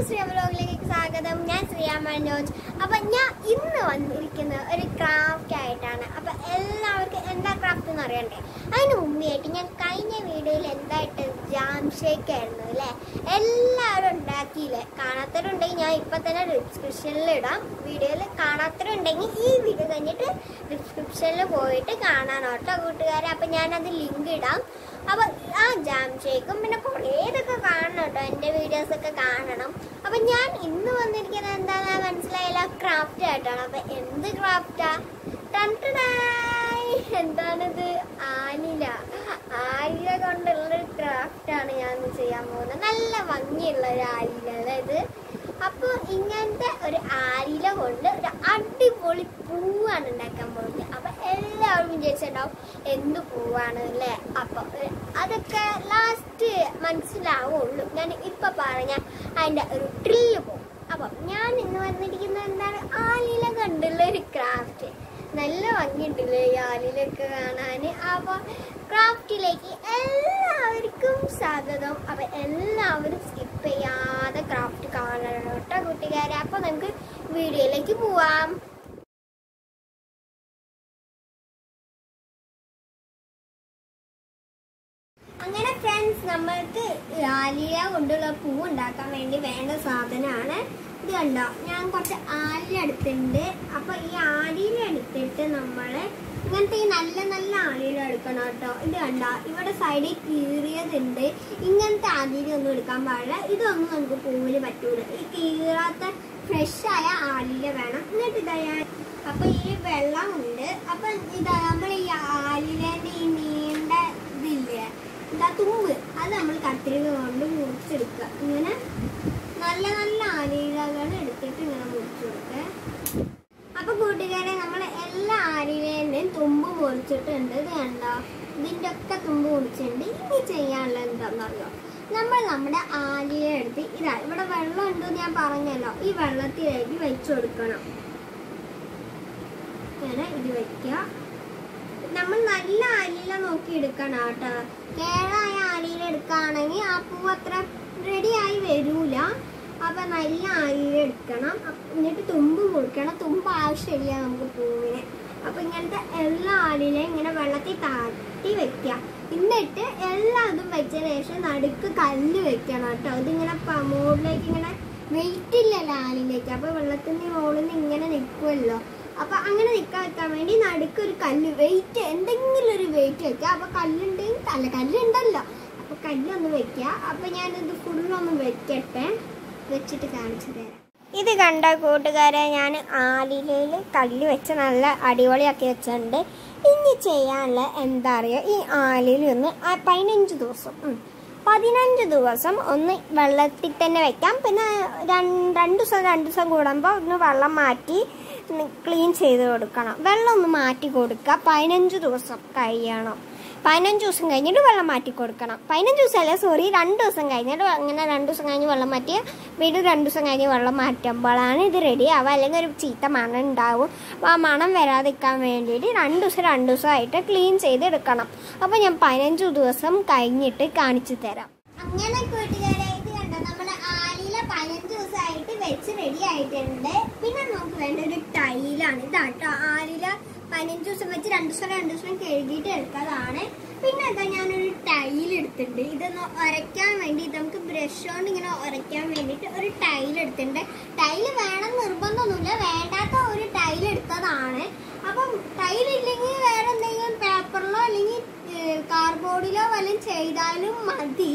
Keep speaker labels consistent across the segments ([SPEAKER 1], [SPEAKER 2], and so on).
[SPEAKER 1] എല്ലാവർക്കും സ്വാഗതം. ഞാൻ ശ്രീയ മനോജ്. അപ്പൊ ഞാൻ ഇന്ന് വന്നിരിക്കുന്നത് ഒരു ക്രാഫ്റ്റ് ആയിട്ടാണ്. അപ്പൊ എല്ലാവർക്കും എന്താ ക്രാഫ്റ്റ് എന്ന് അറിയണ്ടേ? അതിന് മുമ്പായിട്ട് ഞാൻ കഴിഞ്ഞ വീഡിയോയിൽ എന്തായിട്ട് ജാം ഷേക്ക് ആയിരുന്നു അല്ലേ? എല്ലാവരും ഉണ്ടാക്കിയില്ലേ? കാണാത്തവരുണ്ടെങ്കിൽ ഞാൻ ഇപ്പൊ തന്നെ ഡിസ്ക്രിപ്ഷനിൽ ഇടാം. വീഡിയോയിൽ കാണാത്തവരുണ്ടെങ്കിൽ ഈ വീഡിയോ കഴിഞ്ഞിട്ട് ഡിസ്ക്രിപ്ഷനിൽ പോയിട്ട് കാണാനോട്ടോ കൂട്ടുകാരെ. അപ്പൊ ഞാനത് ലിങ്ക് ഇടാം. അപ്പൊ ആ ജാം ഷേക്കും പിന്നെ കുറേ ഇതൊക്കെ കാണണം കേട്ടോ? എന്റെ വീഡിയോസ് ഒക്കെ കാണണം. അപ്പൊ ഞാൻ ഇന്ന് വന്നിരിക്കുന്നത് എന്താണെന്ന് മനസ്സിലായില്ല. ക്രാഫ്റ്റ് ആയിട്ടാണ്. അപ്പൊ എന്ത് ക്രാഫ്റ്റാ എന്താണിത്? ആനില. ആയില കൊണ്ടുള്ള ഒരു ക്രാഫ്റ്റ് ആണ് ഞാൻ ചെയ്യാൻ പോകുന്നത്. നല്ല ഭംഗിയുള്ള ഒരു ആയില അതായത് അപ്പോൾ ഇങ്ങനത്തെ ഒരു ആലില കൊണ്ട് ഒരു അടിപൊളി പൂവാണ് ഉണ്ടാക്കാൻ പോകുന്നത് അപ്പൊ എല്ലാവരും വിചാരിച്ചിട്ടുണ്ടാവും എന്ത് പൂവാണ് അല്ലേ അപ്പൊ അതൊക്കെ ലാസ്റ്റ് മനസ്സിലാവുള്ളൂ. ഞാൻ ഇപ്പൊ പറഞ്ഞ അതിന്റെ ഒരു ട്രില്ല് പോകും അപ്പൊ ഞാൻ ഇന്ന് വന്നിരിക്കുന്നത് എന്താണ്? ആലില കണ്ടുള്ള ഒരു ക്രാഫ്റ്റ് നല്ല ഭംഗിയുണ്ടല്ലേ യാലിലൊക്കെ കാണാൻ? അപ്പൊ ക്രാഫ്റ്റിലേക്ക് എല്ലാവർക്കും സ്വാഗതം. അപ്പൊ എല്ലാവരും സ്കിപ്പ് ചെയ്യാതെ ക്രാഫ്റ്റ് കാണണം കേട്ടോ കൂട്ടുകാരെ. അപ്പൊ നമുക്ക് വീഡിയോയിലേക്ക് പോവാം. അങ്ങനെ ഫ്രണ്ട്സ് നമ്മൾക്ക് ആലിയ കൊണ്ടുള്ള പൂ ഉണ്ടാക്കാൻ വേണ്ടി വേണ്ട സാധനമാണ് ഇത് കണ്ടോ ഞാൻ കുറച്ച് ആലില എടുത്തിട്ടുണ്ട്. അപ്പൊ ഈ ആലില എടുത്തിട്ട് നമ്മൾ ഇങ്ങനത്തെ ഈ നല്ല നല്ല ആലിയിൽ എടുക്കണം കേട്ടോ. ഇത് കണ്ടോ ഇവിടെ സൈഡിൽ കീറിയതുണ്ട്. ഇങ്ങനത്തെ ആലിയിലൊന്നും എടുക്കാൻ പാടില്ല. ഇതൊന്നും നമുക്ക് പൂവിന് പറ്റൂല. ഈ കീറാത്ത ഫ്രഷ് ആയ ആലില വേണം. എന്നിട്ട് ഇതാ അപ്പോൾ അപ്പൊ ഈ വെള്ളമുണ്ട്. അപ്പൊ ഇതാ നമ്മൾ ഈ ആലിലേന്റെ ഈ നീണ്ട ഇതില്ലേ ഇതാ തുമ്പ്. അത് നമ്മൾ കത്തിരിക കൊണ്ട് മുറിച്ചെടുക്കുക. ഇങ്ങനെ നല്ല നല്ല ആലിലകൾ എടുത്തിട്ട് ഇങ്ങനെ മുറിച്ചു കൊടുക്കേ അപ്പൊ കൂട്ടുകാരെ നമ്മൾ എല്ലാ ആലിലേന്റെയും തുമ്പ് മുറിച്ചിട്ടുണ്ട്. ഇത് കണ്ടോ? ഇതിന്റെ ഒക്കെ തുമ്പ് മുറിച്ചിട്ടുണ്ട്. ഇനി ചെയ്യാനുള്ളത് എന്താണെന്ന് എന്താണെന്നറിയോ നമ്മൾ നമ്മുടെ ആലിയ എടുത്ത് ഇതാ ഇവിടെ വെള്ളം ഉണ്ടെന്ന് ഞാൻ പറഞ്ഞല്ലോ. ഈ വെള്ളത്തിലേക്ക് വെച്ചു കൊടുക്കണം. ഇങ്ങനെ ഇത് വയ്ക്കുക നമ്മൾ നല്ല ആലില നോക്കി എടുക്കണം കേട്ടോ. കേടായ ആലില എടുക്കുകയാണെങ്കിൽ ആ പൂ അത്ര റെഡിയായി വരൂല. അപ്പൊ നല്ല അരിയെടുക്കണം എന്നിട്ട് തുമ്പ് കൊടുക്കണം തുമ്പ് ആവശ്യമില്ല നമുക്ക് പൂവിന്. അപ്പൊ ഇങ്ങനത്തെ എല്ലാ ആലിലയും ഇങ്ങനെ വെള്ളത്തിൽ താട്ടി വെക്കുക എന്നിട്ട് എല്ലാ അതും വെച്ചതിന് ശേഷം നടുക്ക് കല്ല് വെക്കണം കേട്ടോ. ഇതിങ്ങനെ മുകളിലേക്ക് ഇങ്ങനെ വെയിറ്റ് ഇല്ലല്ലോ ആലിലേക്ക് അപ്പൊ വെള്ളത്തിന്റെ മുകളിൽ നിന്ന് ഇങ്ങനെ നിൽക്കുമല്ലോ അപ്പൊ അങ്ങനെ നിൽക്കാൻ വെക്കാൻ വേണ്ടി നടുക്ക് ഒരു കല്ല് വെയിറ്റ് എന്തെങ്കിലും ഒരു വെയിറ്റ് വെക്കുക അപ്പൊ കല്ലുണ്ടെങ്കിൽ അല്ല കല്ലുണ്ടല്ലോ. അപ്പൊ കല്ലൊന്ന് വെക്കുക അപ്പൊ ഞാനിത് ഫുള്ളൊന്ന് വെക്കട്ടെ. വെച്ചിട്ട് കാണിച്ചു തരാം. ഇത് കണ്ട കൂട്ടുകാരെ ഞാൻ ആലിലയിൽ കല്ല് വെച്ച് നല്ല അടിപൊളിയാക്കി വെച്ചിട്ടുണ്ട്. ഇനി ചെയ്യാനുള്ള എന്താ പറയുക ഈ ആലിൽ ഒന്ന് പതിനഞ്ച് ദിവസം. പതിനഞ്ച് ദിവസം ഒന്ന് വെള്ളത്തിൽ തന്നെ വെക്കാം. പിന്നെ രണ്ട് രണ്ട് ദിവസം രണ്ട് ദിവസം കൂടുമ്പോൾ ഒന്ന് വെള്ളം മാറ്റി ക്ലീൻ ചെയ്ത് കൊടുക്കണം. വെള്ളം ഒന്ന് മാറ്റി കൊടുക്കുക. പതിനഞ്ച് ദിവസം കഴിയണം. പതിനഞ്ച് ദിവസം കഴിഞ്ഞിട്ട് വെള്ളം മാറ്റി കൊടുക്കണം. പതിനഞ്ച് ദിവസമല്ല സോറി രണ്ട് ദിവസം കഴിഞ്ഞിട്ട് അങ്ങനെ രണ്ട് ദിവസം കഴിഞ്ഞ് വെള്ളം മാറ്റി വീണ്ടും രണ്ട് ദിവസം കഴിഞ്ഞ് വെള്ളം മാറ്റുമ്പോഴാണ് ഇത് റെഡി ആവുക. അല്ലെങ്കിൽ ഒരു ചീത്ത മണം ഉണ്ടാവും. അപ്പോൾ ആ മണം വരാതിരിക്കാൻ വേണ്ടിയിട്ട് രണ്ട് ദിവസം രണ്ട് ദിവസമായിട്ട് ക്ലീൻ ചെയ്ത് എടുക്കണം അപ്പോൾ ഞാൻ പതിനഞ്ച് ദിവസം കഴിഞ്ഞിട്ട് കാണിച്ചു തരാം. അങ്ങനെ കൂട്ടുകാരെ ഇത് കണ്ടോ? നമ്മുടെ വെച്ച് റെഡി ആയിട്ടുണ്ട്. പിന്നെ നമുക്ക് വേണ്ട ഒരു ടൈലാണ്. ഇതാട്ടോ ആലില പതിനഞ്ച് ദിവസം വെച്ച് രണ്ട് ദിവസം രണ്ട് ദിവസം കഴുകിയിട്ട് എടുത്തതാണ്. പിന്നെ എന്താ ഞാനൊരു ടൈൽ എടുത്തിട്ടുണ്ട്. ഇതൊന്ന് ഉരയ്ക്കാൻ വേണ്ടി ഇത് നമുക്ക് ബ്രഷ് കൊണ്ട് ഇങ്ങനെ ഉരയ്ക്കാൻ വേണ്ടിയിട്ട് ഒരു ടൈൽ എടുത്തിട്ടുണ്ട്. ടൈൽ വേണം നിർബന്ധമൊന്നുമില്ല. വേണ്ടാത്ത ഒരു ടൈൽ എടുത്തതാണ്. അപ്പം ടൈൽ ഇല്ലെങ്കിൽ വേറെ എന്തെങ്കിലും പേപ്പറിലോ അല്ലെങ്കിൽ കാർഡ്ബോർഡിലോ വല്ലതും ചെയ്താലും മതി.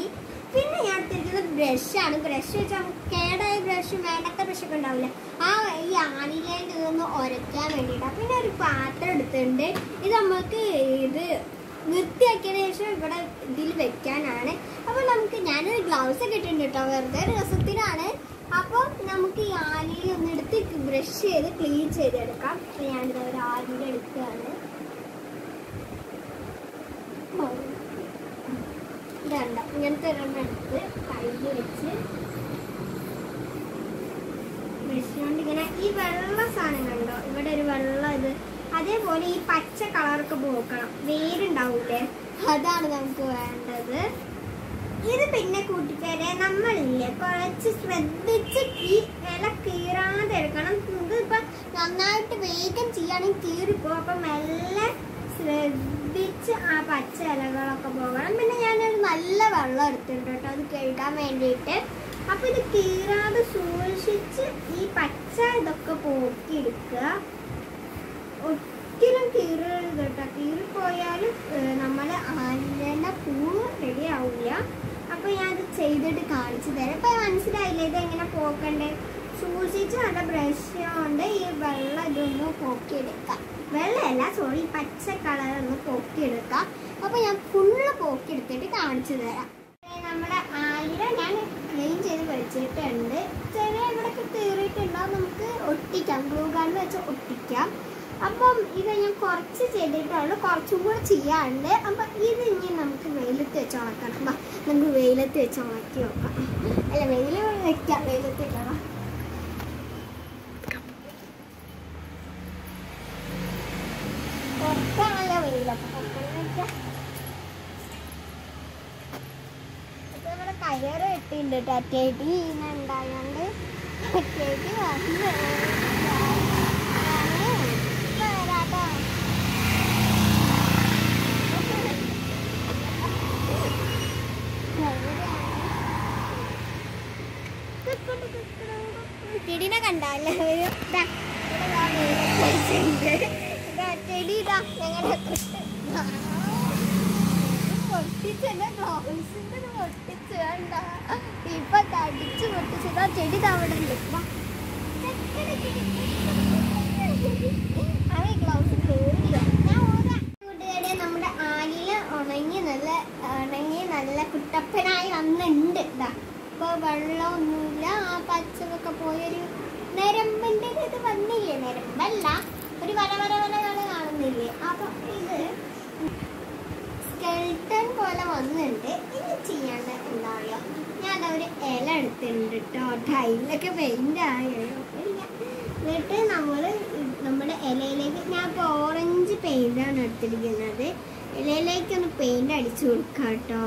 [SPEAKER 1] പിന്നെ ഞാൻ എടുത്തിരിക്കുന്നത് ബ്രഷാണ് ബ്രഷ് വെച്ചാൽ നമുക്ക് കേടായ ബ്രഷ് വേണ്ടാത്ത ബ്രഷൊക്കെ ഉണ്ടാവില്ല? ആ ഈ ആണിലേന്റെ ഇതൊന്ന് ഉരയ്ക്കാൻ വേണ്ടിയിട്ടാണ് പിന്നെ ഒരു പാത്രം എടുത്തിട്ടുണ്ട്. ഇത് നമുക്ക് ഇത് വൃത്തിയാക്കിയതിന് ശേഷം ഇവിടെ ഇതിൽ വെക്കാനാണ്. അപ്പോൾ നമുക്ക് ഞാനൊരു ഗ്ലൗസ് ഒക്കെ ഇട്ടിട്ടുണ്ട് കേട്ടോ. വെറുതെ രസത്തിനാണ്. അപ്പോൾ നമുക്ക് ഈ ആലിയിൽ ഒന്ന് എടുത്ത് ബ്രഷ് ചെയ്ത് ക്ലീൻ ചെയ്തെടുക്കാം. അപ്പോൾ ഞാനിത് ഒരു ആലിയിൽ എടുക്കുകയാണ്. ഇതണ്ട ഇങ്ങനത്തെ ഒരെണ്ണം എടുത്ത് കയ്യിൽ വെച്ച് ബ്രഷ് കൊണ്ട് ഇങ്ങനെ ഈ വെള്ള സാധനം കണ്ടോ? ഇവിടെ ഒരു വെള്ള ഇത്. അതേപോലെ ഈ പച്ച കളറൊക്കെ പോക്കണം വേരുണ്ടാവൂലേ? അതാണ് നമുക്ക് വേണ്ടത്. ഇത് പിന്നെ കൂട്ടിക്കാരെ നമ്മളില്ലേ? കുറച്ച് ശ്രദ്ധിച്ച് ഈ ഇല കീറാതെ എടുക്കണം. ഇതിപ്പോ നന്നായിട്ട് വേഗം ചെയ്യുകയാണെങ്കിൽ കീറിപ്പോ അപ്പൊ മെല്ലെ ശ്രദ്ധിച്ച് ആ പച്ച ഇലകളൊക്കെ പോകണം. പിന്നെ ഞാനൊരു നല്ല വെള്ളം എടുത്തിട്ടുണ്ട് കേട്ടോ. അത് കഴുകാൻ വേണ്ടിയിട്ട്. അപ്പൊ ഇത് കീറാതെ സൂക്ഷിച്ച് ഈ പച്ച ഇതൊക്കെ പോക്കിയെടുക്കുക ഒരിക്കലും കീറരുത് കേട്ടോ. കീറിപ്പോയാലും നമ്മൾ ആലിന്റെ പൂവ് റെഡി ആവില്ല അപ്പൊ ഞാൻ അത് ചെയ്തിട്ട് കാണിച്ചു തരാം. അപ്പൊ മനസ്സിലായില്ലേ ഇത് എങ്ങനെ പോക്കണ്ടേ? സൂക്ഷിച്ച് നല്ല ബ്രഷ് കൊണ്ട് ഈ വെള്ളം ഇതൊന്ന് പോക്കിയെടുക്കാം വെള്ളമല്ല സോറി പച്ച കളർ ഒന്ന് പോക്കിയെടുക്കാം അപ്പൊ ഞാൻ ഫുള്ള് പോക്കിയെടുത്തിട്ട് കാണിച്ചു തരാം. നമ്മുടെ ആലിര ഞാൻ ക്ലീൻ ചെയ്ത് വെച്ചിട്ടുണ്ട്. ചെറിയ ഇവിടെ കീറിയിട്ടുണ്ടാവും നമുക്ക് ഒട്ടിക്കാം. ഗ്ലൂ ഗൺ വെച്ച് ഒട്ടിക്കാം. അപ്പം ഇത് ഞാൻ കുറച്ച് ചെയ്തിട്ടുള്ളൂ. കുറച്ചും കൂടെ ചെയ്യാറുണ്ട് അപ്പം ഇത് ഇനി നമുക്ക് വെയിലത്ത് വെച്ച് ഉണക്കണം. നമുക്ക് വെയിലത്ത് വെച്ച് ഉണക്കി നോക്കാം അല്ല വെയിൽ വെക്കാം. വെയിലത്ത് വെക്കണം പുറത്താണല്ലോ വെയിലപ്പം പുറത്തെന്ന് വെച്ചാൽ ഇപ്പൊ ഇവിടെ കെട്ടിണ്ട് ടറ്റേട്ടി ഇങ്ങനെ ടറ്റേട്ടി വന്ന് വരാട്ടോ ചെടീനെ കണ്ടല്ലേ ഒരു ചെടി ഇതാ ഞങ്ങളുടെ പൊട്ടിച്ചെന്നെ ബ്ലൗസിന്റെ പൊട്ടിച്ച് വേണ്ട ഇപ്പൊ തടിച്ച് ആ ചെടി തവിടെ നമ്മുടെ ആലിൽ ഉണങ്ങി നല്ല ഉണങ്ങി നല്ല കുട്ടപ്പനായി വന്നിട്ടുണ്ട് ഇതാ ഇപ്പൊ വെള്ളമൊന്നുമില്ല. ആ പച്ചതൊക്കെ പോയൊരു നരമ്പിന്റെ ഇത് വന്നില്ലേ? നരമ്പല്ല ഒരു വര വര വരകൾ കാണുന്നില്ലേ? അപ്പൊ ഇത് സ്കെൽട്ടൺ പോലെ വന്നിട്ടുണ്ട്. ഇനി ചെയ്യേണ്ട എന്താ പറയുക ഞാൻ ഒരു ഇല എടുത്തിട്ടുണ്ട് കേട്ടോ ടൈലൊക്കെ പെയിന്റ് ആയോ. എന്നിട്ട് നമ്മൾ നമ്മുടെ ഇലയിലേക്ക് ഞാൻ ഇപ്പോൾ ഓറഞ്ച് പെയിന്റാണ് എടുത്തിരിക്കുന്നത്. ഇലയിലേക്ക് ഒന്ന് പെയിന്റ് അടിച്ചു കൊടുക്കാം കേട്ടോ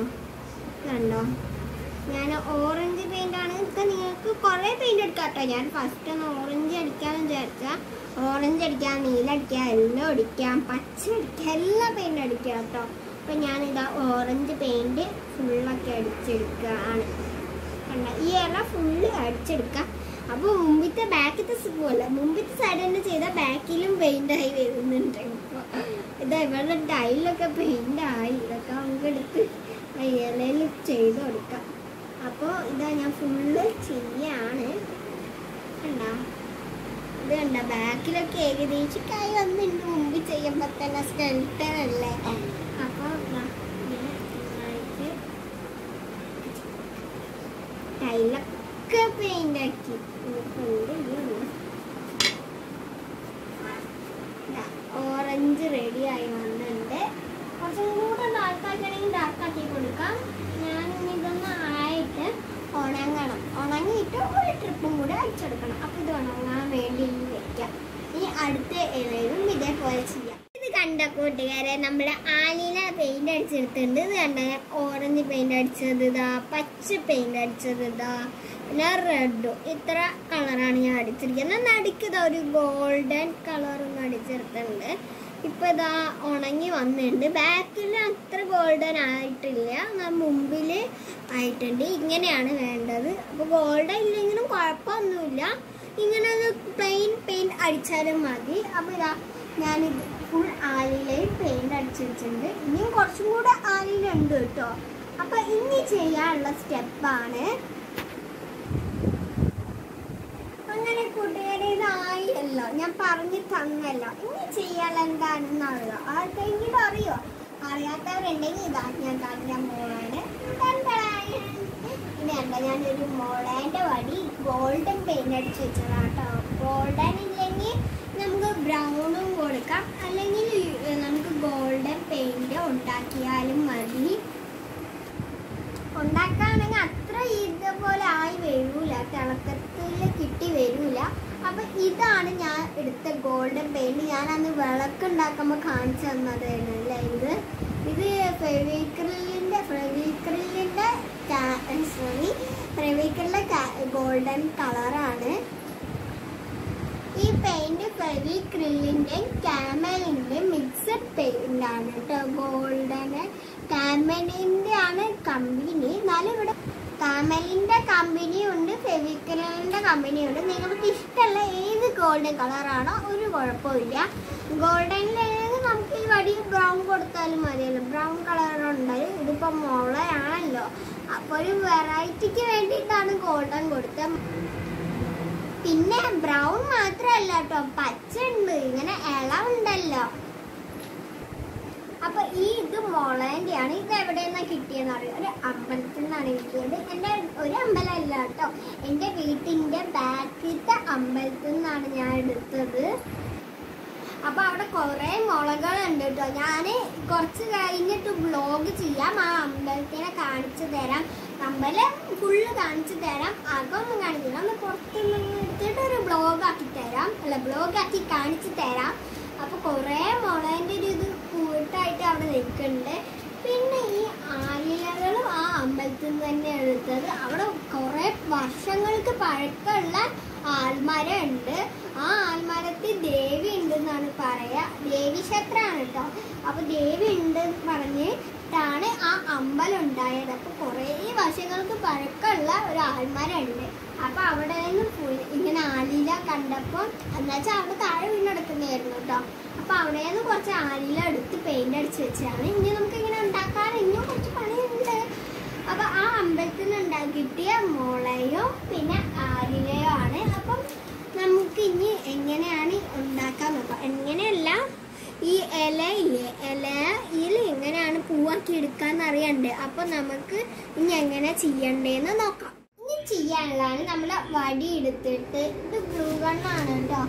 [SPEAKER 1] കണ്ടോ? ഞാൻ ഓറഞ്ച് പെയിന്റാണ് ഇതൊക്കെ നിങ്ങൾക്ക് കുറേ പെയിന്റ് എടുക്കാം കേട്ടോ ഞാൻ ഫസ്റ്റ് ഒന്ന് ഓറഞ്ച് അടിക്കാമെന്ന് വിചാരിച്ചാൽ ഓറഞ്ച് അടിക്കാം നീല അടിക്കാം എല്ലാം അടിക്കാം പച്ച അടിക്കാം എല്ലാ പെയിന്റ് അടിക്കാം കേട്ടോ അപ്പൊ ഞാനിതാ ഓറഞ്ച് പെയിന്റ് ഫുള്ളൊക്കെ അടിച്ചെടുക്കുകയാണ് കണ്ട? ഈ ഇല ഫുള്ള് അടിച്ചെടുക്കാം. അപ്പോൾ മുമ്പിത്തെ ബാക്കിത്തെ സുഖമല്ല മുമ്പിത്തെ സൈഡ് തന്നെ ചെയ്താൽ ബാക്കിലും ആയി വരുന്നുണ്ട് ഇതാ ഇവിടെ ടൈലൊക്കെ പെയിന്റ് ആയി. ഇതൊക്കെ നമുക്ക് ഇലയിൽ ചെയ്ത് കൊടുക്കാം. അപ്പോൾ ഇതാ ഞാൻ ഫുള്ള് ചെയ്യാണ്. കണ്ടോ? ഇത് കണ്ട? ബാക്കിലൊക്കെ ഏകദേശം കൈ വന്നിട്ട് മുമ്പ് ചെയ്യുമ്പോൾ തന്നെ സ്കെൽട്ടൻ അല്ലേ? അപ്പോൾ ടൈലൊക്കെ പെയിന്റ് ആക്കി. ഓറഞ്ച് റെഡി ആയി വന്നിട്ടുണ്ട്. കുറച്ചും കൂടെ ഡാർക്ക് ആക്കി കൊടുക്കാം. ഞാൻ ഇതൊന്നും ആയിട്ട് ഉണങ്ങണം. ഉണങ്ങിയിട്ട് ഒരു ട്രിപ്പും കൂടെ അടിച്ചെടുക്കണം. അപ്പോൾ ഇത് ഉണങ്ങാൻ വേണ്ടി ഇനി വെക്കാം ഇനി അടുത്ത ഇലയിലും ഇതേപോലെ ചെയ്യാം. ഇത് കണ്ട കൂട്ടുകാരെ നമ്മുടെ ആലില പെയിന്റ് അടിച്ചെടുത്തിട്ടുണ്ട്. ഇത് കണ്ട ഓറഞ്ച് പെയിന്റ് അടിച്ചത് ഇതാ പച്ച പെയിന്റ് അടിച്ചത് ഇതാ പിന്നെ റെഡും ഇത്ര കളറാണ് ഞാൻ അടിച്ചിരിക്കുന്നത്. നടുക്ക് ഇതാ ഒരു ഗോൾഡൻ കളറും അടിച്ചെടുത്തിട്ടുണ്ട്. ഇപ്പൊ ഇതാ ഉണങ്ങി വന്നിട്ടുണ്ട്. ബാക്കിൽ അത്ര ഗോൾഡൻ ആയിട്ടില്ല. എന്നാൽ മുമ്പിൽ ആയിട്ടുണ്ട്. ഇങ്ങനെയാണ് വേണ്ടത്. അപ്പോൾ ഗോൾഡൻ ഇല്ലെങ്കിലും കുഴപ്പമൊന്നുമില്ല. ഇങ്ങനെ ഒരു പ്ലെയിൻ പെയിന്റ് അടിച്ചാലും മതി. അപ്പോൾ ഇതാ ഫുൾ ആലിലയും പെയിന്റ് അടിച്ചു വെച്ചിട്ടുണ്ട് ഇനിയും കുറച്ചും കൂടെ ആലിലുണ്ട് കേട്ടോ. അപ്പം ഇനി ചെയ്യാനുള്ള സ്റ്റെപ്പാണ് അങ്ങനെ കൂട്ടുകാരെ ഇതായല്ലോ ഞാൻ പറഞ്ഞു തന്നല്ലോ. ഇനി ചെയ്യാൻ എന്താണെന്ന് ആർക്കെങ്കിലും അറിയോ? അറിയാത്തവരുണ്ടെങ്കിൽ ഇതാ ഞാൻ കാണിക്കാൻ പോവാണ്. എന്താ ഞാനൊരു മോളേന്റെ വടി ഗോൾഡൻ പെയിന്റ് അടിച്ച് വെച്ചതാണ് കേട്ടോ ഗോൾഡൻ ഇല്ലെങ്കിൽ നമുക്ക് ബ്രൗണും കൊടുക്കാം. അല്ലെങ്കിൽ നമുക്ക് ഗോൾഡൻ പെയിന്റ് ഉണ്ടാക്കിയാലും മതി. ഉണ്ടാക്കുകയാണെങ്കിൽ അത്ര ഇതുപോലെ ആയി വരൂല. തിളക്കത്തിൽ കിട്ടി വരൂല. അപ്പം ഇതാണ് ഞാൻ എടുത്ത ഗോൾഡൻ പെയിന്റ് ഞാൻ അന്ന് വിളക്കുണ്ടാക്കുമ്പോൾ കാണിച്ചു തന്നതായിരുന്നു അല്ലേ ഇത്? ഇത് ഫെവിക്രിലിന്റെ ഫെവിക്രിലിന്റെ സോറി ഫെവിക്കലിന്റെ ഗോൾഡൻ കളറാണ്. ഈ പെയിന്റ് ഫെവിക്രിലിന്റെ കാമലിന്റെ മിക്സഡ് പെയിന്റ് ആണ് കേട്ടോ ഗോൾഡൻ. കാമലിന്റെ ആണ് കമ്പനി. എന്നാലും ഇവിടെ കാമലിന്റെ കമ്പനി ഉണ്ട് കമ്പനിയുണ്ട് കമ്പനി ഉണ്ട്. നിങ്ങൾക്ക് ഇഷ്ടമുള്ള ഏത് ഗോൾഡൻ കളറാണോ ഒരു കുഴപ്പമില്ല ഗോൾഡനിലാണെങ്കിൽ നമുക്ക് ഈ വടി ബ്രൗൺ കൊടുത്താലും മതിയല്ലോ. ബ്രൗൺ കളർ ഉണ്ടായി ഇതിപ്പോ മുളയാണല്ലോ. അപ്പൊ ഒരു വെറൈറ്റിക്ക് വേണ്ടിയിട്ടാണ് ഗോൾഡൻ കൊടുത്തത്. പിന്നെ ബ്രൗൺ മാത്രല്ല കേട്ടോ. പച്ച ഉണ്ട്. ഇങ്ങനെ ഇളവുണ്ടല്ലോ അപ്പൊ ഈ ഇത് മുളേന്റെയാണ് ഇത് എവിടെ നിന്നാ കിട്ടിയെന്ന് അറിയാം? ഒരു അമ്പലത്തിൽ നിന്നാണ് കിട്ടിയത്. എന്റെ ഒരു അമ്പലമല്ല കേട്ടോ. എന്റെ വീട്ടിന്റെ ബാക്കിലത്തെ അമ്പലത്തിൽ നിന്നാണ് ഞാൻ എടുത്തത്. അപ്പൊ അവിടെ മുളകൾ ഉണ്ട് കേട്ടോ. ഞാൻ കുറച്ച് കഴിഞ്ഞിട്ട് ബ്ലോഗ് ചെയ്യാം. ആ അമ്പലത്തിനെ കാണിച്ചു തരാം. അമ്പലം ഫുള്ള് കാണിച്ചു തരാം. അതൊന്നും കാണിക്കില്ല ഒന്ന് പുറത്തുനിന്ന് എടുത്തിട്ട് ഒരു ബ്ലോഗ് ആക്കി തരാം. അല്ല ബ്ലോഗ് ആക്കി കാണിച്ചു തരാം. അപ്പൊ കൊറേ മുളകിന്റെ ഒരു ഇത് കൂട്ടായിട്ട് അവിടെ നിൽക്കുന്നുണ്ട്. പിന്നെ ഈ ആലിലകളും ആ അമ്പലത്തിൽ നിന്ന് തന്നെ എടുത്തത്. അവിടെ കുറെ വർഷങ്ങൾക്ക് പഴക്കമുള്ള ആൽമരം ഉണ്ട് ആ ആൽമരത്തിൽ ഉണ്ടെന്നാണ് പറയാ ദേവി ക്ഷേത്രമാണ് കേട്ടോ അപ്പൊ ദേവി ഉണ്ട് പറഞ്ഞിട്ടാണ് ആ അമ്പലം ഉണ്ടായത്. അപ്പൊ കുറേ വർഷങ്ങൾക്ക് പഴക്കമുള്ള ഒരു ആൾമാരുണ്ട് അപ്പോൾ അപ്പൊ അവിടെ നിന്ന് ഇങ്ങനെ ആലീല കണ്ടപ്പോ എന്നുവെച്ചാൽ അവിടെ താഴെ വീണെടുക്കുന്നതായിരുന്നു കേട്ടോ അപ്പൊ അവിടെ നിന്ന് കുറച്ച് ആലീല എടുത്ത് പെയിന്റ് അടിച്ച് വെച്ചാണ് ഇനി നമുക്ക് ഇങ്ങനെ ഉണ്ടാക്കാൻ ഇനിയും കുറച്ച് പണിയുണ്ട്. അപ്പൊ ആ അമ്പലത്തിൽ നിന്ന് ഉണ്ടാക്കിയ മുളയോ പിന്നെ ആലിലയോ ആണ് അപ്പം നമുക്ക് ഇനി എങ്ങനെയാണ് ഉണ്ടാക്കാൻ നോക്കാം എങ്ങനെയല്ല ഈ ഇല ഇല്ലേ ഇലയിൽ എങ്ങനെയാണ് പൂവാക്കി എടുക്കാന്ന് അറിയണ്ടേ അപ്പൊ നമുക്ക് ഇനി എങ്ങനെ ചെയ്യണ്ടേന്ന് നോക്കാം. ഇനി ചെയ്യാനുള്ളതാണ് നമ്മൾ വടി എടുത്തിട്ട് ഇത് ഗ്ലൂ ഗണ്ണാണ് കേട്ടോ.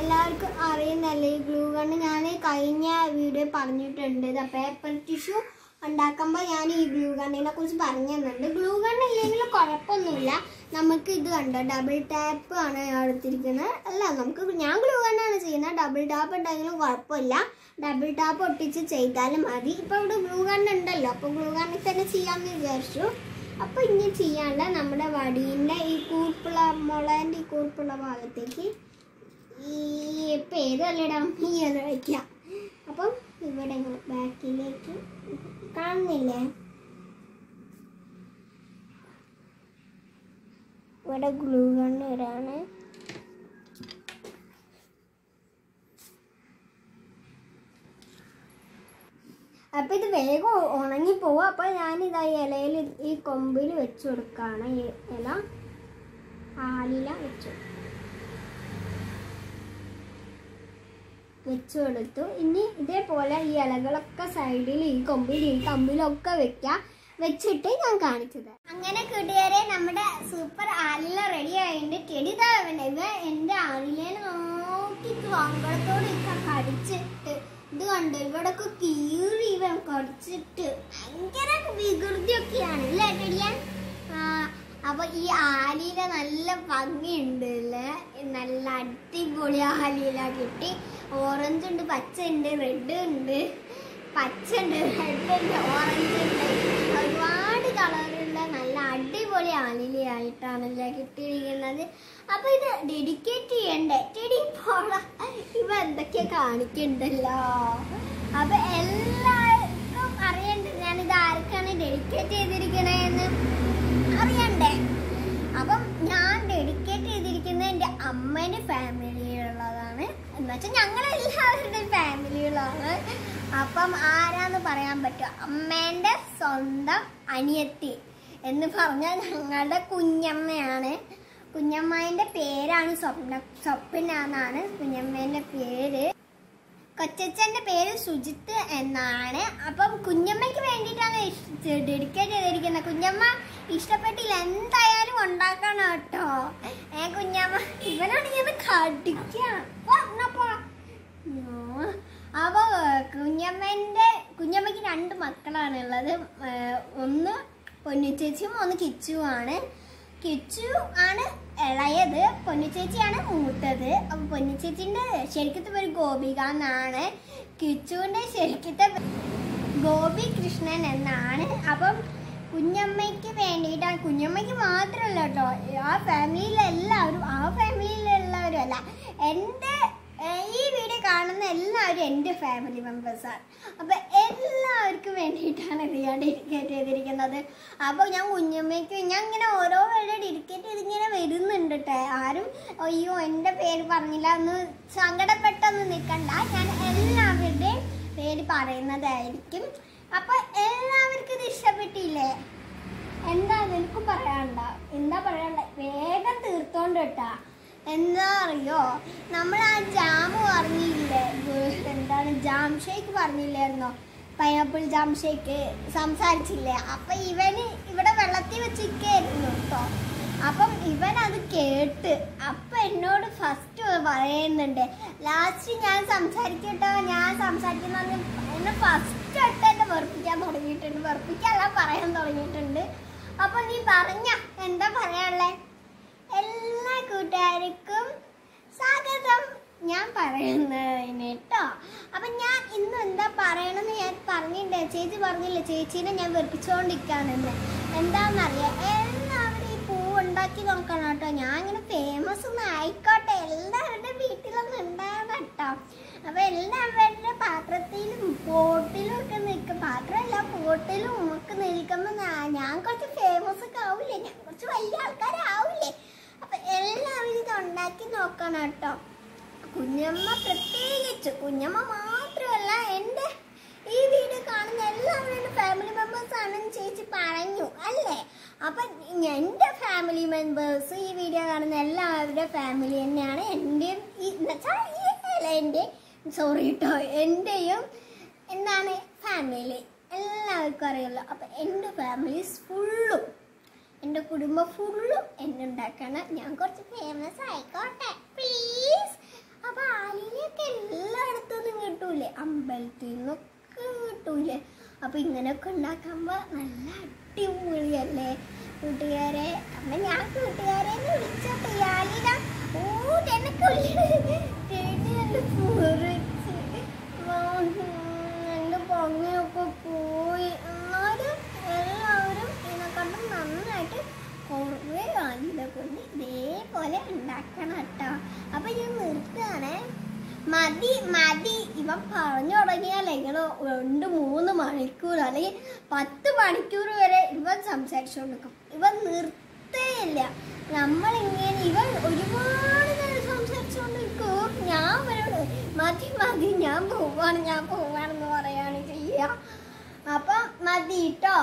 [SPEAKER 1] എല്ലാവർക്കും അറിയുന്നല്ലേ ഈ ഗ്ലൂ ഗണ്ണ് ഞാൻ കഴിഞ്ഞ വീഡിയോ പറഞ്ഞിട്ടുണ്ട്. ഇത് പേപ്പർ ടിഷ്യൂ ഉണ്ടാക്കുമ്പോൾ ഞാൻ ഈ ഗ്ലൂ ഗണ്ണിനെ കുറിച്ച് പറഞ്ഞു തന്നിട്ടുണ്ട് ഗ്ലൂ ഗണ്ണ് ഇല്ലെങ്കിൽ കുഴപ്പമൊന്നുമില്ല. നമുക്ക് ഇത് കണ്ടോ? ഡബിൾ ടാപ്പ് ആണ് എടുത്തിരിക്കുന്നത് അല്ല നമുക്ക് ഞാൻ ഗ്ലൂ തന്നെയാണ് ചെയ്യുന്നത്. ഡബിൾ ടാപ്പ് ഉണ്ടെങ്കിലും കുഴപ്പമില്ല. ഡബിൾ ടാപ്പ് ഒട്ടിച്ച് ചെയ്താലും മതി. ഇപ്പം ഇവിടെ ഗ്ലൂ കണ്ണ് ഉണ്ടല്ലോ. അപ്പോൾ ഗ്ലൂ ഗണ്ണിൽ തന്നെ ചെയ്യാമെന്ന് വിചാരിച്ചു. അപ്പോൾ ഇനി ചെയ്യാനുള്ള നമ്മുടെ വടീന്റെ ഈ കൂർപ്പുള്ള മുളേന്റെ ഈ കൂർപ്പുള്ള ഭാഗത്തേക്ക് ഈ ഇപ്പം ഏതല്ല ഇടാം ഈ അത് വയ്ക്കാം അപ്പം ഇവിടെ ബാക്കിലേക്ക് കാണുന്നില്ലേ? ഇവിടെ ഗ്ലൂ ഗണ്ണ് വരാണ്. അപ്പൊ ഇത് വേഗം ഉണങ്ങി പോവും. അപ്പൊ ഞാൻ ഇതാ ഈ ഇലയിൽ ഈ കൊമ്പിൽ വെച്ചു കൊടുക്കാണ്. ഈ ഇല ആലില വെച്ചു. വെച്ചു കൊടുത്തു. ഇനി ഇതേപോലെ ഈ ഇലകളൊക്കെ സൈഡിൽ ഈ കൊമ്പിൽ ഈ കമ്പിലൊക്കെ വെക്കാം. വെച്ചിട്ട് ഞാൻ കാണിച്ചത്. അങ്ങനെ കൂട്ടുകാരെ നമ്മുടെ സൂപ്പർ ആലില റെഡി ആയിട്ട് കെടിതാവണ്ട ഇവ എന്റെ ആലിലേനെ നോക്കി വാങ്കടത്തോട് ഇക്ക കടിച്ചിട്ട് ഇത് കണ്ടോ? ഇവിടൊക്കെ കീറി ഇവൻ കടിച്ചിട്ട് ഭയങ്കര വികൃതിയൊക്കെയാണ്. അല്ലേ ചെടിയാൻ അപ്പൊ ഈ ആലില നല്ല ഭംഗിയുണ്ട് അല്ലേ നല്ല അടിപൊളി ആലിയില കിട്ടി. ഓറഞ്ച് ഉണ്ട് പച്ച ഉണ്ട് റെഡ് ഉണ്ട്. പച്ച ഉണ്ട് റെഡ് ഉണ്ട് ഓറഞ്ച് ഉണ്ട്. കളറുള്ള നല്ല അടിപൊളി ആലിലയായിട്ടാണല്ലേ കിട്ടിയിരിക്കുന്നത്. അപ്പൊ ഇത് ഡെഡിക്കേറ്റ് ചെയ്യണ്ടേ? ചെടി പോള ഇവ എന്തൊക്കെ കാണിക്കണ്ടല്ലോ? അപ്പൊ എല്ലാവർക്കും അറിയണ്ടേ ഞാനിത് ആർക്കാണ് ഡെഡിക്കേറ്റ് ചെയ്തിരിക്കണേന്ന്? അറിയണ്ടേ? അപ്പം ഞാൻ ഡെഡിക്കേറ്റ് ചെയ്തിരിക്കുന്നത് എന്റെ അമ്മേന്റെ ഫാമിലിയിലുള്ളതാണ് എന്ന് ഞങ്ങൾ എല്ലാവരുടെയും ഫാമിലികളാണ്. അപ്പം ആരാന്ന് പറയാൻ പറ്റും അമ്മേന്റെ സ്വന്തം അനിയത്തി എന്ന് പറഞ്ഞാൽ ഞങ്ങളുടെ കുഞ്ഞമ്മയാണ്. കുഞ്ഞമ്മേന്റെ പേരാണ് സ്വപ്ന സ്വപ്ന എന്നാണ് കുഞ്ഞമ്മേന്റെ പേര്. കൊച്ചച്ഛന്റെ പേര് സുജിത്ത് എന്നാണ്. അപ്പം കുഞ്ഞമ്മയ്ക്ക് വേണ്ടിയിട്ടാണ് ഡെഡിക്കേറ്റ് ചെയ്തിരിക്കുന്നത്. കുഞ്ഞമ്മ ഇഷ്ടപ്പെട്ടില്ല. എന്തായാലും ഉണ്ടാക്കണം കേട്ടോ. ഏ കുഞ്ഞമ്മ ഇവനാണെങ്കിൽ കടിക്കാം അപ്പൊ കുഞ്ഞമ്മന്റെ കുഞ്ഞമ്മയ്ക്ക് രണ്ട് മക്കളാണ് ഉള്ളത് ഒന്ന് പൊന്നുച്ചേച്ചിയും ഒന്ന് കിച്ചുവാണ്. കിച്ചു ആണ് ഇളയത് പൊന്നുച്ചേച്ചിയാണ് മൂത്തത്. അപ്പൊ പൊന്നുച്ചേച്ചിന്റെ ശരിക്കത്തെ പേര് ഗോപിക എന്നാണ്. കിച്ചുവിന്റെ ശരിക്കത്തെ ഗോപി കൃഷ്ണൻ എന്നാണ്. അപ്പം കുഞ്ഞമ്മയ്ക്ക് വേണ്ടിയിട്ടാണ് കുഞ്ഞമ്മയ്ക്ക് മാത്രമല്ല കേട്ടോ ആ ഫാമിലിയിലെല്ലാവരും ആ ഫാമിലിയിലുള്ളവരും അല്ല എന്റെ ഈ എല്ലാവരും എന്റെ ഫാമിലി മെമ്പേഴ്സാണ് അപ്പോൾ എല്ലാവർക്കും വേണ്ടിയിട്ടാണ് ഇത് ഞാൻ ഡെഡിക്കേറ്റ് ചെയ്തിരിക്കുന്നത്. അപ്പോൾ ഞാൻ കുഞ്ഞമ്മയ്ക്ക് ഞാൻ ഇങ്ങനെ ഓരോ വേള ഡെഡിക്കേറ്റ് ചെയ്ത് ഇങ്ങനെ വരുന്നുണ്ട് കേട്ടോ ആരും അയ്യോ എന്റെ പേര് പറഞ്ഞില്ല എന്ന് സങ്കടപ്പെട്ടൊന്നും നിൽക്കണ്ട ഞാൻ എല്ലാവരുടെയും പേര് പറയുന്നതായിരിക്കും. അപ്പോൾ എല്ലാവർക്കും ഇത് ഇഷ്ടപ്പെട്ടില്ലേ? എന്താ നിനക്കും പറയാണ്ട എന്താ പറയാണ്ട വേഗം തീർത്തോണ്ട് കേട്ടാ എന്താ അറിയോ നമ്മൾ ആ ജാം പറഞ്ഞില്ലേ? എന്താണ്? ജാം ഷേക്ക് പറഞ്ഞില്ലായിരുന്നോ? പൈനാപ്പിൾ ജാം ഷേക്ക് സംസാരിച്ചില്ലേ? അപ്പൊ ഇവന് ഇവിടെ വെള്ളത്തിൽ വെച്ചിരിക്കായിരുന്നു കേട്ടോ അപ്പം ഇവൻ അത് കേട്ട് അപ്പൊ എന്നോട് ഫസ്റ്റ് പറയുന്നുണ്ട് ലാസ്റ്റ് ഞാൻ സംസാരിക്കട്ടോ ഞാൻ സംസാരിക്കുന്ന എന്നെ ഫസ്റ്റ് ആയിട്ട് എന്നെ വെറുപ്പിക്കാൻ തുടങ്ങിയിട്ടുണ്ട് വെറുപ്പിക്കല്ല പറയാൻ തുടങ്ങിയിട്ടുണ്ട്. അപ്പൊ നീ പറഞ്ഞ എന്താ പറയാനുള്ളേ? എല്ലാ കൂട്ടുകാർക്കും സ്വാഗതം. ഞാൻ പറയുന്നതിന് കേട്ടോ. അപ്പം ഞാൻ ഇന്ന് എന്താ പറയണമെന്ന് ഞാൻ പറഞ്ഞിട്ടുണ്ട് ചേച്ചി പറഞ്ഞില്ല? ചേച്ചീനെ ഞാൻ വെറുപ്പിച്ചുകൊണ്ടിരിക്കുകയാണെന്ന് എന്താണെന്നറിയാം? എല്ലാവരും ഈ പൂ ഉണ്ടാക്കി നോക്കണം കേട്ടോ. ഞാൻ ഇങ്ങനെ ഫേമസ് ഒന്നും ആയിക്കോട്ടെ. എല്ലാവരുടെ വീട്ടിലൊന്നും ഉണ്ടാകണം കേട്ടോ. അപ്പം എല്ലാവരുടെ പാത്രത്തിലും പോട്ടിലും ഒക്കെ നിൽക്കും. പാത്രമല്ല പോട്ടിലും ഒക്കെ നിൽക്കുമ്പോൾ ഞാൻ- കുറച്ച് ഫേമസ് ഒക്കെ ആവില്ലേ ഞാൻ കുറച്ച് വലിയ ഇത് ഉണ്ടാക്കി നോക്കണം കേട്ടോ. കുഞ്ഞമ്മ പ്രത്യേകിച്ച് കുഞ്ഞമ്മ മാത്രമല്ല എന്റെ ഈ വീഡിയോ കാണുന്ന എല്ലാവരും എന്റെ ഫാമിലി മെമ്പേഴ്സ് ആണെന്ന് ചേച്ചി പറഞ്ഞു അല്ലേ? അപ്പൊ എന്റെ ഫാമിലി മെമ്പേഴ്സ് ഈ വീഡിയോ കാണുന്ന എല്ലാവരുടെ ഫാമിലി തന്നെയാണ് എന്റെയും എന്നുവെച്ചാൽ എന്റെ സോറി കേട്ടോ എന്റെയും എന്താണ് ഫാമിലി എല്ലാവർക്കും അറിയുള്ളൂ അപ്പൊ എന്റെ ഫാമിലീസ് ഫുള്ളും എന്റെ കുടുംബം ഫുള്ളും എന്നെ ഉണ്ടാക്കണം. ഞാൻ കുറച്ച് ഫേമസ് ആയിക്കോട്ടെ. പ്ലീസ് അപ്പൊ ആലിനെയൊക്കെ എല്ലായിടത്തുനിന്നും കിട്ടൂലേ? അമ്പലത്തിൽ നിന്നൊക്കെ കിട്ടൂലേ? അപ്പൊ ഇങ്ങനെയൊക്കെ ഉണ്ടാക്കുമ്പോ നല്ല അടിപൊളിയല്ലേ? കൂട്ടുകാരെ അമ്മ ഞാൻ കൂട്ടുകാരെ ഓ എന്നെ കുറിച്ച് എന്റെ പൊങ്ങയൊക്കെ പോയി എന്നാലും എല്ലാവരും ഇതിനെക്കാട്ടും നന്നായിട്ട് കൊണ്ട് ഇതേപോലെ ഉണ്ടാക്കണം കേട്ടോ. അപ്പൊ ഞാൻ നിർത്തുകയാണേ. മതി മതി. പറഞ്ഞു തുടങ്ങിയാൽ ഇങ്ങനെ രണ്ട് മൂന്ന് മണിക്കൂർ അല്ലെങ്കിൽ പത്ത് മണിക്കൂർ വരെ ഇവ ഇവൻ കൊടുക്കും ഇവൻ നിർത്തേയില്ല. നമ്മളിങ്ങനെ ഇവൻ ഒരുപാട് നേരം സംസാരിച്ചുകൊണ്ടിരിക്കും ഞാൻ അവരോട് മതി മതി ഞാൻ പോവാണ് ഞാൻ പോവാണെന്ന് പറയാണ് ചെയ്യുക അപ്പൊ മതി കേട്ടോ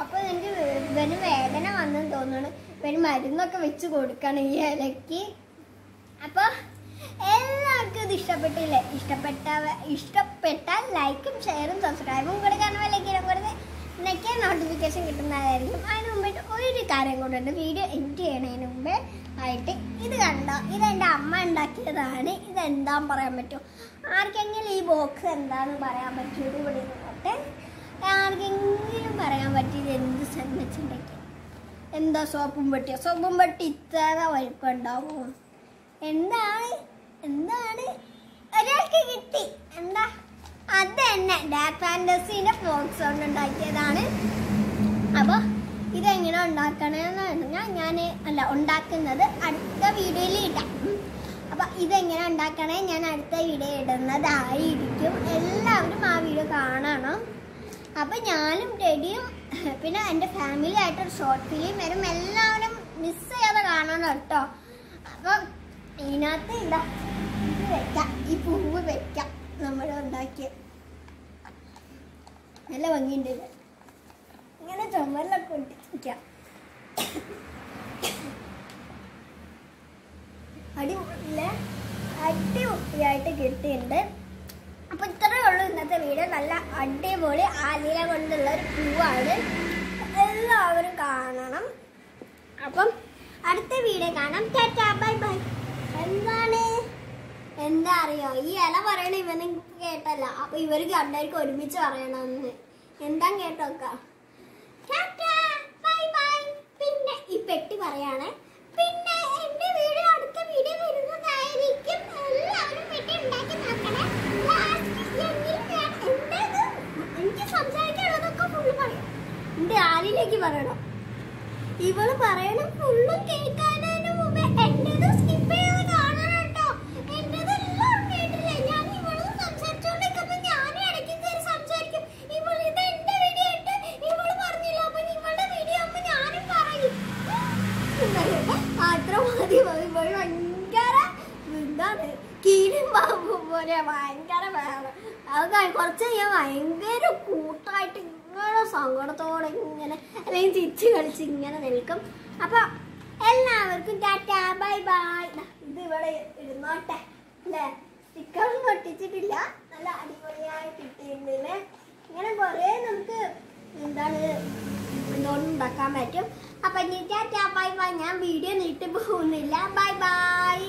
[SPEAKER 1] അപ്പൊ എനിക്ക് ഇവന് വേദന വന്നെന്ന് തോന്നുന്നു. ഇവന് മരുന്നൊക്കെ വെച്ച് കൊടുക്കണം ഈ ഇലക്ക് അപ്പൊ എല്ലാവർക്കും ഇത് ഇഷ്ടപ്പെട്ടില്ലേ? ഇഷ്ടപ്പെട്ട ഇഷ്ടപ്പെട്ടാൽ ലൈക്കും ഷെയറും സബ്സ്ക്രൈബും കൂടെ കാണുമ്പോഴേക്കും കൂടെ എന്നൊക്കെ നോട്ടിഫിക്കേഷൻ കിട്ടുന്നതായിരിക്കും. അതിന് മുമ്പായിട്ട് ഒരു കാര്യം കൊണ്ടുണ്ട് വീഡിയോ എഡിറ്റ് ചെയ്യണതിന് മുമ്പേ ആയിട്ട് ഇത് കണ്ടോ? ഇത് എന്റെ അമ്മ ഉണ്ടാക്കിയതാണ്. ഇത് എന്താന്ന് പറയാൻ പറ്റും ആർക്കെങ്കിലും ഈ ബോക്സ് എന്താന്ന് പറയാൻ പറ്റുമോ? ഇവിടെ ഇരുന്നോട്ടെ. ആർക്കെങ്കിലും പറയാൻ പറ്റിയത് എന്ത് വെച്ചിട്ടുണ്ടെങ്കിൽ എന്താ സോപ്പും പെട്ടിയോ സോപ്പും പെട്ടി ഇത്ര വലിപ്പം ഉണ്ടാവും എന്താണ്? എന്താണ്? ഒരാൾക്ക് കിട്ടി. എന്താ? അത് തന്നെ ഡാർക്ക് ഫാന്റസീന്റെ ബോക്സ് കൊണ്ട് ഉണ്ടാക്കിയതാണ്. അപ്പൊ ഇതെങ്ങനെ ഉണ്ടാക്കണമെന്ന് പറഞ്ഞാൽ ഞാൻ അല്ല ഉണ്ടാക്കുന്നത് അടുത്ത വീഡിയോയിൽ ഇടാം. അപ്പോൾ അപ്പൊ ഇതെങ്ങനെ ഉണ്ടാക്കണേ ഞാൻ അടുത്ത വീഡിയോ ഇടുന്നതായിരിക്കും. എല്ലാവരും ആ വീഡിയോ കാണണം. അപ്പൊ ഞാനും ടെഡിയും പിന്നെ എന്റെ ഫാമിലി ആയിട്ടൊരു ഷോർട്ട് ഫിലിം വരും. എല്ലാവരും മിസ് ചെയ്യാതെ കാണണം കേട്ടോ. അപ്പൊ ഇതിനകത്ത് ഇതാ ഇത് വെക്കാം. ഈ പൂവ് വെക്കാം. നമ്മൾ ഉണ്ടാക്കിയ നല്ല ഭംഗിയുണ്ട് ഇങ്ങനെ ചുമരിലൊക്കെ ഒട്ടിക്കാം. അടിപൊളി അടിപൊളിയായിട്ട് കിട്ടിയിട്ടുണ്ട്. അപ്പൊ ഇത്രയേ ഉള്ളൂ ഇന്നത്തെ വീഡിയോ. നല്ല അടിപൊളി ആലില കൊണ്ടുള്ള ഒരു പൂവാണ്. എല്ലാവരും കാണണം. അപ്പം അടുത്ത വീഡിയോ കാണാം. Tata bye bye. എന്താണ്? എന്താ അറിയോ? ഈ ഇല പറയണ ഇവന് കേട്ടല്ല. അപ്പൊ ഇവർ രണ്ടായിരിക്കും ഒരുമിച്ച് പറയണമെന്ന് എന്താ കേട്ടോക്കാ? Tata bye by. പിന്നെ ഈ പെട്ടി പറയാണ്. ലാസ്റ്റ് എങ്കിലും പറയണം. ആലിലേക്ക് ഇവൾ പറയണം ഫുള്ളും കേൾക്കാനും ഞാൻ ഇവൾ ഇത് എന്റെ പറഞ്ഞില്ല. ഇവളുടെ വീഡിയോ പറയും. ഭയങ്കര ഭയങ്കര വേണം അത് കുറച്ച് ഞാൻ ഭയങ്കര കൂട്ടായിട്ട് ഇങ്ങനെ സങ്കടത്തോടെ ഇങ്ങനെ അല്ലെങ്കിൽ ചിരിച്ച് കളിച്ച് ഇങ്ങനെ നിൽക്കും. അപ്പൊ എല്ലാവർക്കും ടാറ്റ ബൈ ബൈ. ഇത് ഇവിടെ ഇരുന്നോട്ടെ അല്ലേ? സ്റ്റിക്കറൊന്നും ഒട്ടിച്ചിട്ടില്ല. നല്ല അടിപൊളിയായി കിട്ടിയിരുന്നില്ലേ? ഇങ്ങനെ കുറേ നമുക്ക് എന്താണ് എന്തുകൊണ്ട് ഉണ്ടാക്കാൻ പറ്റും. അപ്പൊ ഇനി ടാറ്റ ബൈ ബൈ. ഞാൻ വീഡിയോ നീട്ടി പോകുന്നില്ല. Bye bye.